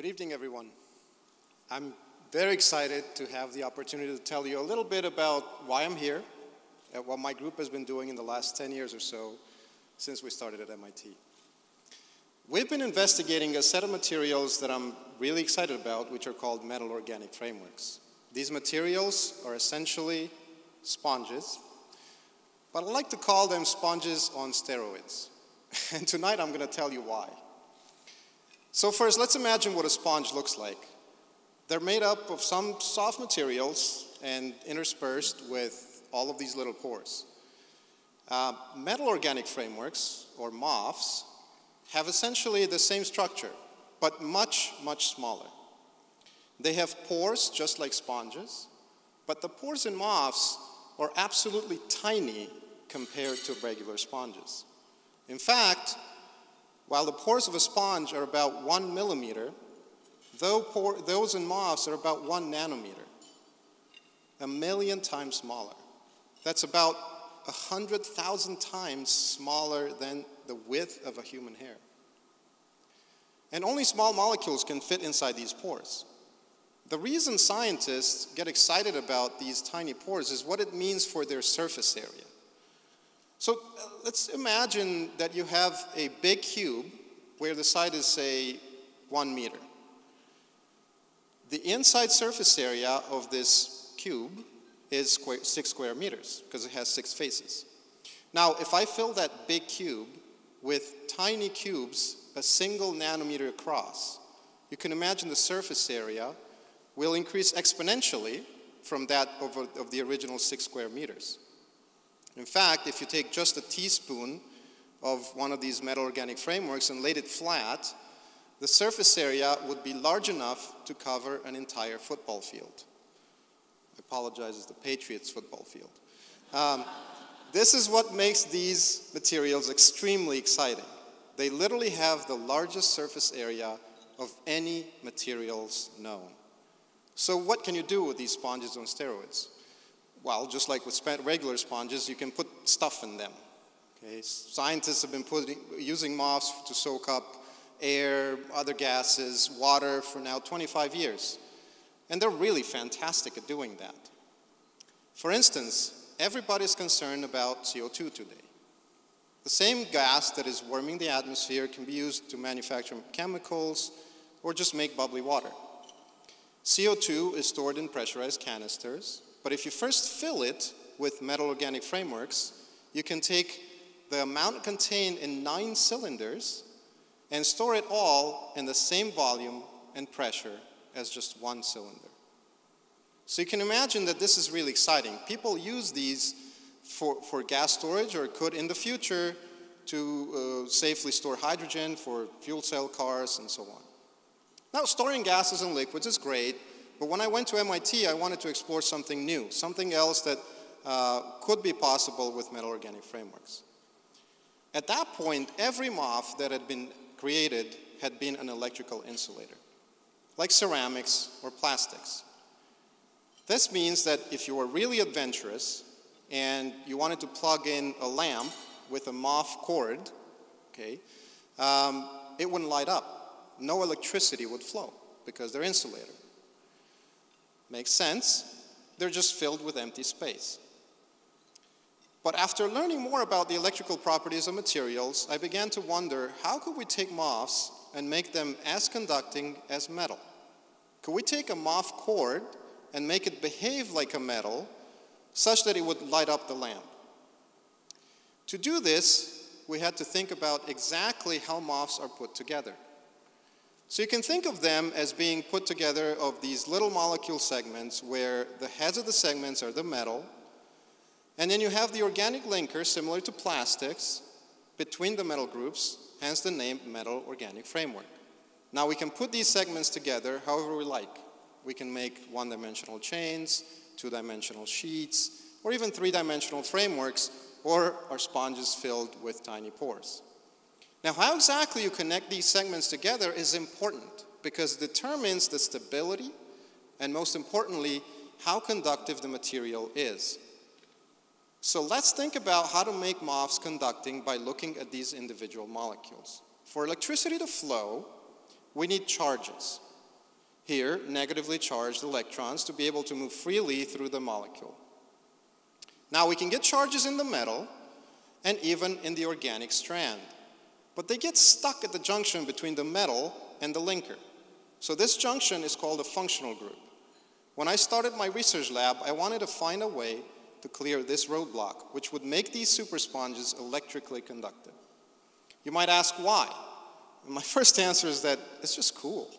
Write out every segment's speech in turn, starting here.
Good evening, everyone. I'm very excited to have the opportunity to tell you a little bit about why I'm here and what my group has been doing in the last 10 years or so since we started at MIT. We've been investigating a set of materials that I'm really excited about, which are called metal organic frameworks. These materials are essentially sponges, but I like to call them sponges on steroids. And tonight I'm going to tell you why. So first, let's imagine what a sponge looks like. They're made up of some soft materials and interspersed with all of these little pores. Uh, metal organic frameworks, or MOFs, have essentially the same structure, but much, much smaller. They have pores just like sponges, but the pores in MOFs are absolutely tiny compared to regular sponges. In fact, while the pores of a sponge are about one millimeter, those in MOFs are about one nanometer, a million times smaller. That's about 100,000 times smaller than the width of a human hair. And only small molecules can fit inside these pores. The reason scientists get excited about these tiny pores is what it means for their surface area. So uh, let's imagine that you have a big cube where the side is, say, one meter. The inside surface area of this cube is square, six square meters because it has six faces. Now, if I fill that big cube with tiny cubes a single nanometer across, you can imagine the surface area will increase exponentially from that of, of the original six square meters. In fact, if you take just a teaspoon of one of these metal organic frameworks and laid it flat, the surface area would be large enough to cover an entire football field. I apologize, it's the Patriots football field. Um, this is what makes these materials extremely exciting. They literally have the largest surface area of any materials known. So what can you do with these sponges on steroids? Well, just like with regular sponges, you can put stuff in them. Okay? Scientists have been putting, using MOFs to soak up air, other gases, water for now 25 years. And they're really fantastic at doing that. For instance, everybody's concerned about CO2 today. The same gas that is warming the atmosphere can be used to manufacture chemicals or just make bubbly water. CO2 is stored in pressurized canisters, but if you first fill it with metal organic frameworks, you can take the amount contained in nine cylinders and store it all in the same volume and pressure as just one cylinder. So you can imagine that this is really exciting. People use these for, for gas storage or could in the future to uh, safely store hydrogen for fuel cell cars and so on. Now, storing gases and liquids is great, but when I went to MIT, I wanted to explore something new, something else that uh, could be possible with metal organic frameworks. At that point, every MOF that had been created had been an electrical insulator, like ceramics or plastics. This means that if you were really adventurous and you wanted to plug in a lamp with a MOF cord, okay, um, it wouldn't light up. No electricity would flow because they're insulated. Makes sense. They're just filled with empty space. But after learning more about the electrical properties of materials, I began to wonder how could we take MOFs and make them as conducting as metal? Could we take a MOF cord and make it behave like a metal such that it would light up the lamp? To do this, we had to think about exactly how MOFs are put together. So you can think of them as being put together of these little molecule segments where the heads of the segments are the metal, and then you have the organic linker, similar to plastics, between the metal groups, hence the name metal organic framework. Now we can put these segments together however we like. We can make one-dimensional chains, two-dimensional sheets, or even three-dimensional frameworks, or our sponges filled with tiny pores. Now, how exactly you connect these segments together is important because it determines the stability and, most importantly, how conductive the material is. So let's think about how to make MOFs conducting by looking at these individual molecules. For electricity to flow, we need charges. here negatively charged electrons to be able to move freely through the molecule. Now we can get charges in the metal and even in the organic strand, but they get stuck at the junction between the metal and the linker. So this junction is called a functional group. When I started my research lab, I wanted to find a way to clear this roadblock, which would make these super sponges electrically conductive. You might ask why? And my first answer is that it's just cool.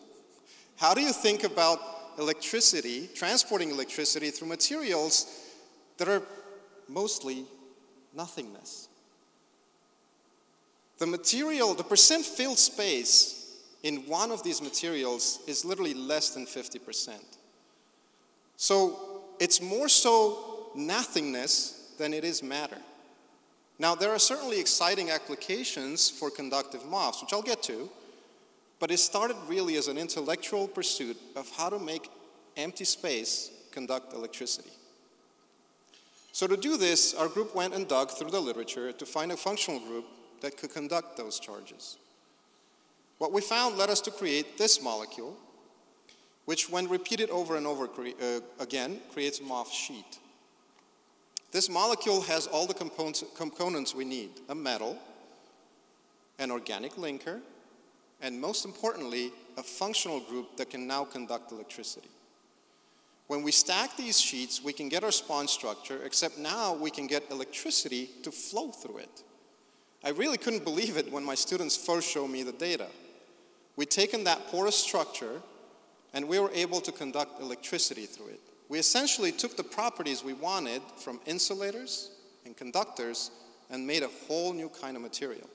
How do you think about electricity, transporting electricity through materials that are mostly nothingness? The material, the percent filled space in one of these materials is literally less than 50%. So it's more so nothingness than it is matter. Now, there are certainly exciting applications for conductive MOFs, which I'll get to, but it started really as an intellectual pursuit of how to make empty space conduct electricity. So to do this, our group went and dug through the literature to find a functional group that could conduct those charges. What we found led us to create this molecule, which when repeated over and over cre uh, again, creates a MOF sheet. This molecule has all the components, components we need, a metal, an organic linker, and most importantly, a functional group that can now conduct electricity. When we stack these sheets, we can get our spawn structure, except now we can get electricity to flow through it. I really couldn't believe it when my students first showed me the data. We'd taken that porous structure and we were able to conduct electricity through it. We essentially took the properties we wanted from insulators and conductors and made a whole new kind of material.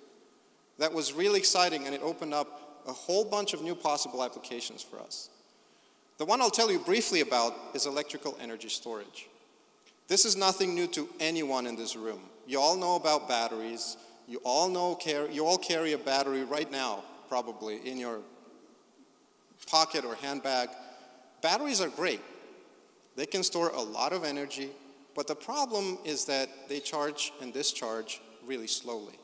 That was really exciting and it opened up a whole bunch of new possible applications for us. The one I'll tell you briefly about is electrical energy storage. This is nothing new to anyone in this room. You all know about batteries. You all know you all carry a battery right now, probably in your pocket or handbag. Batteries are great. They can store a lot of energy, but the problem is that they charge and discharge really slowly,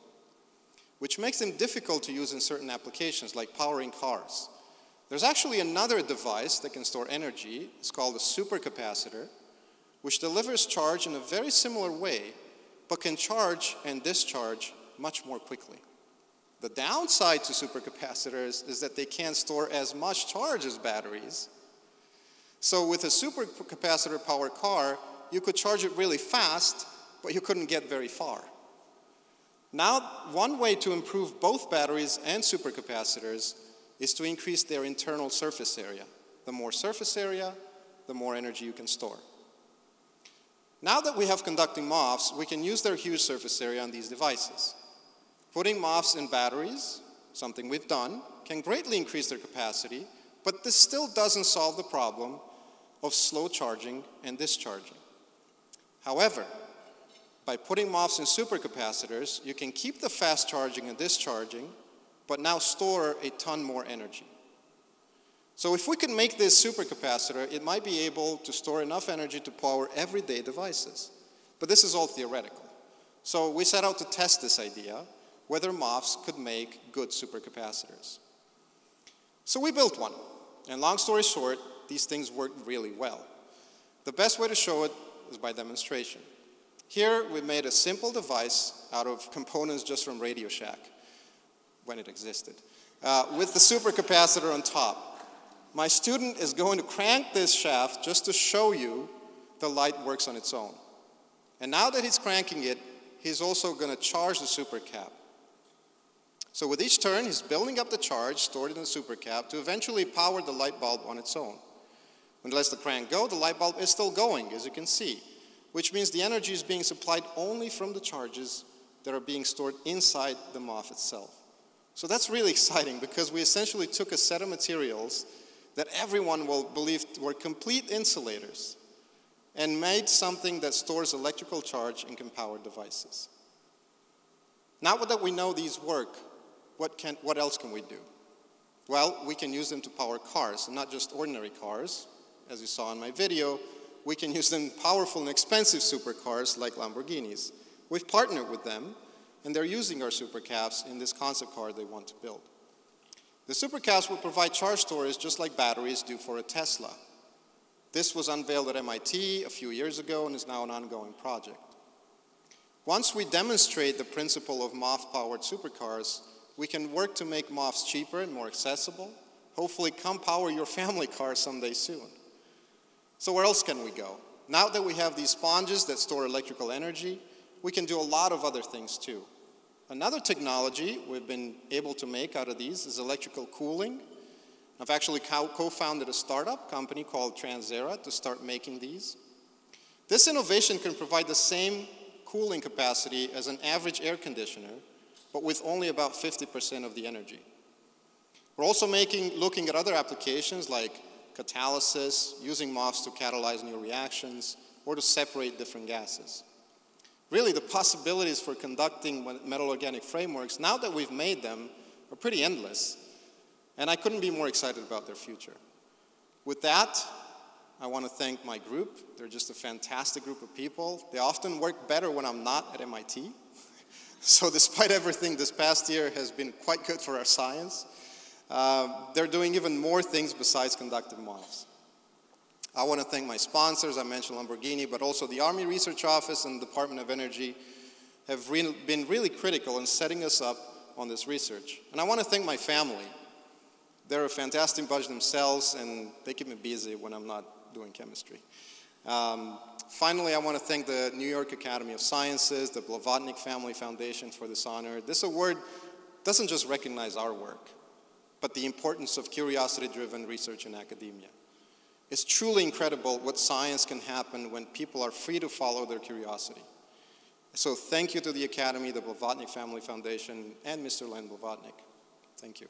which makes them difficult to use in certain applications like powering cars. There's actually another device that can store energy. It's called a supercapacitor, which delivers charge in a very similar way, but can charge and discharge much more quickly. The downside to supercapacitors is that they can't store as much charge as batteries, so with a supercapacitor powered car, you could charge it really fast, but you couldn't get very far. Now, one way to improve both batteries and supercapacitors is to increase their internal surface area. The more surface area, the more energy you can store. Now that we have conducting MOFs, we can use their huge surface area on these devices. Putting MOFs in batteries, something we've done, can greatly increase their capacity, but this still doesn't solve the problem of slow charging and discharging. However, by putting MOFs in supercapacitors, you can keep the fast charging and discharging, but now store a ton more energy. So if we can make this supercapacitor, it might be able to store enough energy to power everyday devices. But this is all theoretical. So we set out to test this idea, whether MOFs could make good supercapacitors. So we built one. And long story short, these things work really well. The best way to show it is by demonstration. Here we made a simple device out of components just from Radio Shack, when it existed, uh, with the supercapacitor on top. My student is going to crank this shaft just to show you the light works on its own. And now that he's cranking it, he's also going to charge the supercap. So with each turn, he's building up the charge stored in the supercap to eventually power the light bulb on its own. When he lets the crank go, the light bulb is still going, as you can see, which means the energy is being supplied only from the charges that are being stored inside the MOF itself. So that's really exciting because we essentially took a set of materials that everyone will believe were complete insulators and made something that stores electrical charge and can power devices. Now that we know these work, what, can, what else can we do? Well, we can use them to power cars, and not just ordinary cars, as you saw in my video, we can use them powerful and expensive supercars like Lamborghinis. We've partnered with them, and they're using our supercaps in this concept car they want to build. The supercaps will provide charge storage just like batteries do for a Tesla. This was unveiled at MIT a few years ago and is now an ongoing project. Once we demonstrate the principle of MOF-powered supercars, we can work to make MOFs cheaper and more accessible, hopefully come power your family car someday soon. So where else can we go? Now that we have these sponges that store electrical energy, we can do a lot of other things too. Another technology we've been able to make out of these is electrical cooling. I've actually co-founded a startup company called Transaera to start making these. This innovation can provide the same cooling capacity as an average air conditioner, but with only about 50% of the energy. We're also making, looking at other applications like catalysis, using MOFs to catalyze new reactions, or to separate different gases really the possibilities for conducting metal organic frameworks, now that we've made them, are pretty endless. And I couldn't be more excited about their future. With that, I want to thank my group. They're just a fantastic group of people. They often work better when I'm not at MIT. So despite everything, this past year has been quite good for our science. Uh, they're doing even more things besides conductive MOFs. I want to thank my sponsors, I mentioned Lamborghini, but also the Army Research Office and Department of Energy have re been really critical in setting us up on this research. And I want to thank my family. They're a fantastic bunch themselves, and they keep me busy when I'm not doing chemistry. Um, finally, I want to thank the New York Academy of Sciences, the Blavatnik Family Foundation for this honor. This award doesn't just recognize our work, but the importance of curiosity-driven research in academia. It's truly incredible what science can happen when people are free to follow their curiosity. So thank you to the Academy, the Blavatnik Family Foundation, and Mr. Len Blavatnik. Thank you.